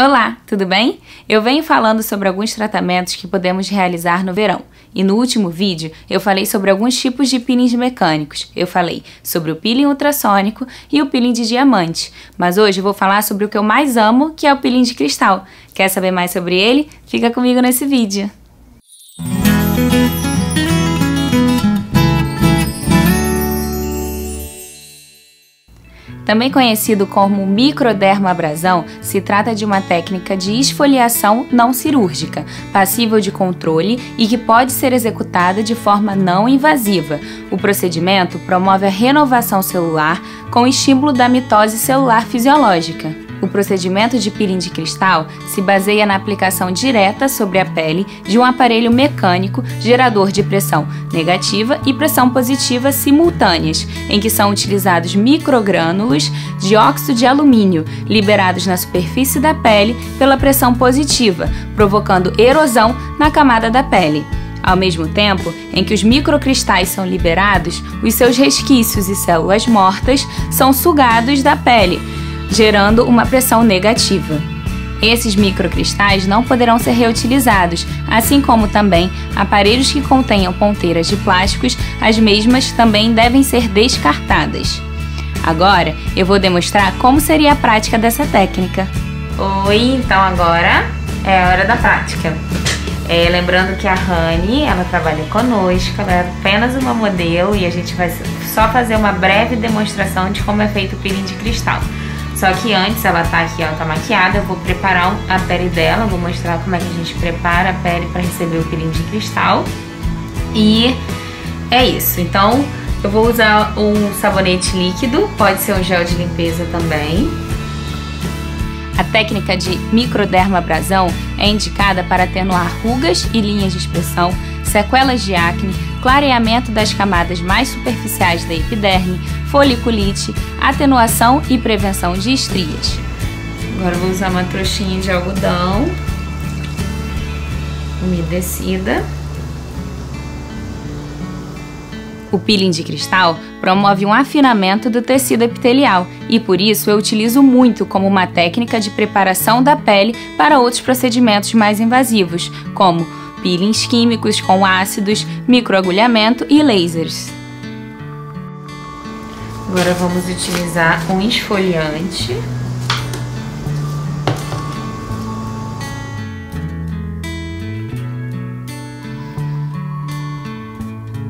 Olá, tudo bem? Eu venho falando sobre alguns tratamentos que podemos realizar no verão. E no último vídeo eu falei sobre alguns tipos de peelings mecânicos. Eu falei sobre o peeling ultrassônico e o peeling de diamante. Mas hoje eu vou falar sobre o que eu mais amo, que é o peeling de cristal. Quer saber mais sobre ele? Fica comigo nesse vídeo. Também conhecido como microdermabrasão, se trata de uma técnica de esfoliação não cirúrgica, passível de controle e que pode ser executada de forma não invasiva. O procedimento promove a renovação celular com estímulo da mitose celular fisiológica. O procedimento de peeling de cristal se baseia na aplicação direta sobre a pele de um aparelho mecânico gerador de pressão negativa e pressão positiva simultâneas, em que são utilizados microgrânulos de óxido de alumínio liberados na superfície da pele pela pressão positiva, provocando erosão na camada da pele. Ao mesmo tempo em que os microcristais são liberados, os seus resquícios e células mortas são sugados da pele, gerando uma pressão negativa. Esses microcristais não poderão ser reutilizados, assim como também aparelhos que contenham ponteiras de plásticos, as mesmas também devem ser descartadas. Agora eu vou demonstrar como seria a prática dessa técnica. Oi, então agora é a hora da prática. É, lembrando que a Rani, ela trabalha conosco, ela é apenas uma modelo e a gente vai só fazer uma breve demonstração de como é feito o peeling de cristal. Só que antes ela tá aqui, ela tá maquiada, eu vou preparar a pele dela, vou mostrar como é que a gente prepara a pele para receber o peeling de cristal. E é isso. Então, eu vou usar um sabonete líquido, pode ser um gel de limpeza também. A técnica de microdermabrasão é indicada para atenuar rugas e linhas de expressão, sequelas de acne, clareamento das camadas mais superficiais da epiderme, foliculite, atenuação e prevenção de estrias. Agora vou usar uma trouxinha de algodão umedecida. O peeling de cristal promove um afinamento do tecido epitelial e por isso eu utilizo muito como uma técnica de preparação da pele para outros procedimentos mais invasivos, como peelings químicos com ácidos, microagulhamento e lasers. Agora vamos utilizar um esfoliante.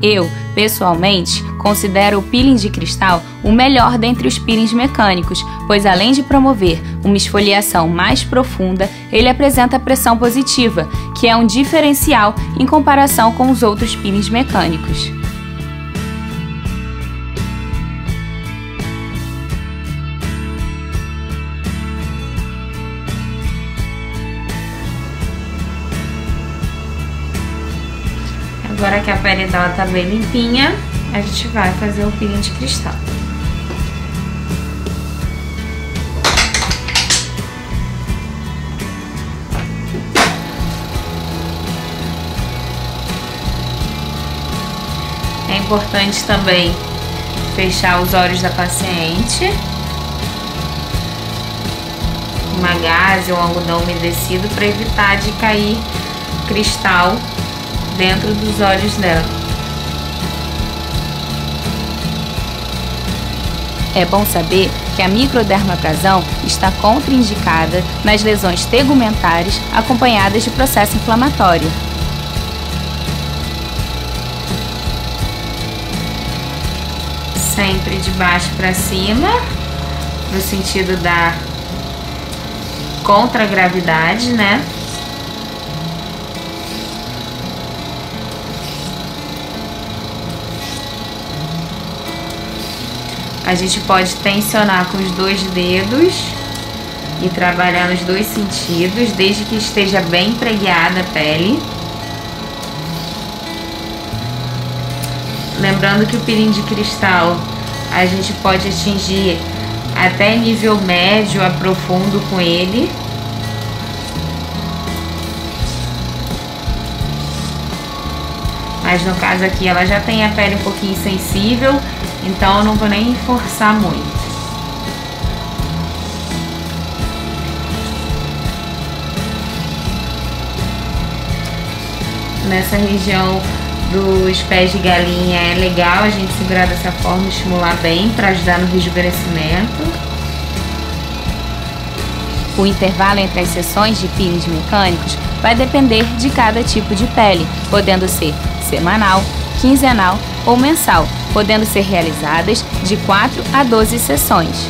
Eu, pessoalmente, considero o peeling de cristal o melhor dentre os peelings mecânicos, pois além de promover uma esfoliação mais profunda, ele apresenta pressão positiva, que é um diferencial em comparação com os outros peelings mecânicos. Agora que a pele dela tá bem limpinha, a gente vai fazer o peeling de cristal. É importante também fechar os olhos da paciente. Uma gaze ou algodão umedecido para evitar de cair cristal dentro dos olhos dela. É bom saber que a microdermabrasão está contraindicada nas lesões tegumentares acompanhadas de processo inflamatório. Sempre de baixo para cima, no sentido da contragravidade, né? A gente pode tensionar com os dois dedos e trabalhar nos dois sentidos, desde que esteja bem preguiada a pele. Lembrando que o peeling de cristal a gente pode atingir até nível médio a profundo com ele. Mas no caso aqui ela já tem a pele um pouquinho sensível, então eu não vou nem forçar muito. Nessa região dos pés de galinha é legal a gente segurar dessa forma, estimular bem para ajudar no rejuvenescimento. O intervalo entre as sessões de peelings mecânicos vai depender de cada tipo de pele, podendo ser semanal, quinzenal ou mensal, podendo ser realizadas de 4 a 12 sessões.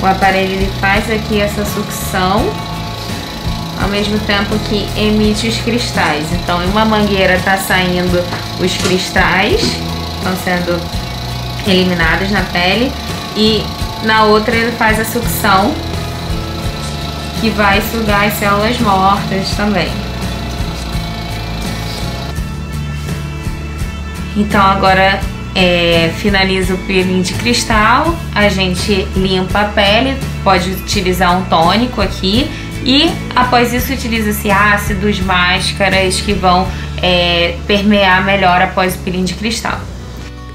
O aparelho ele faz aqui essa sucção ao mesmo tempo que emite os cristais. Então, em uma mangueira está saindo os cristais, estão sendo eliminados na pele, e na outra ele faz a sucção que vai sugar as células mortas também. Então agora é, finaliza o peeling de cristal, a gente limpa a pele, pode utilizar um tônico aqui e após isso utiliza-se ácidos, máscaras que vão é, permear melhor após o peeling de cristal.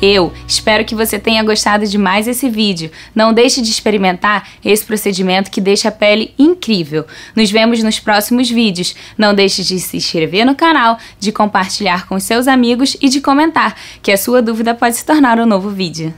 Eu espero que você tenha gostado de mais esse vídeo. Não deixe de experimentar esse procedimento que deixa a pele incrível. Nos vemos nos próximos vídeos. Não deixe de se inscrever no canal, de compartilhar com seus amigos e de comentar, que a sua dúvida pode se tornar um novo vídeo.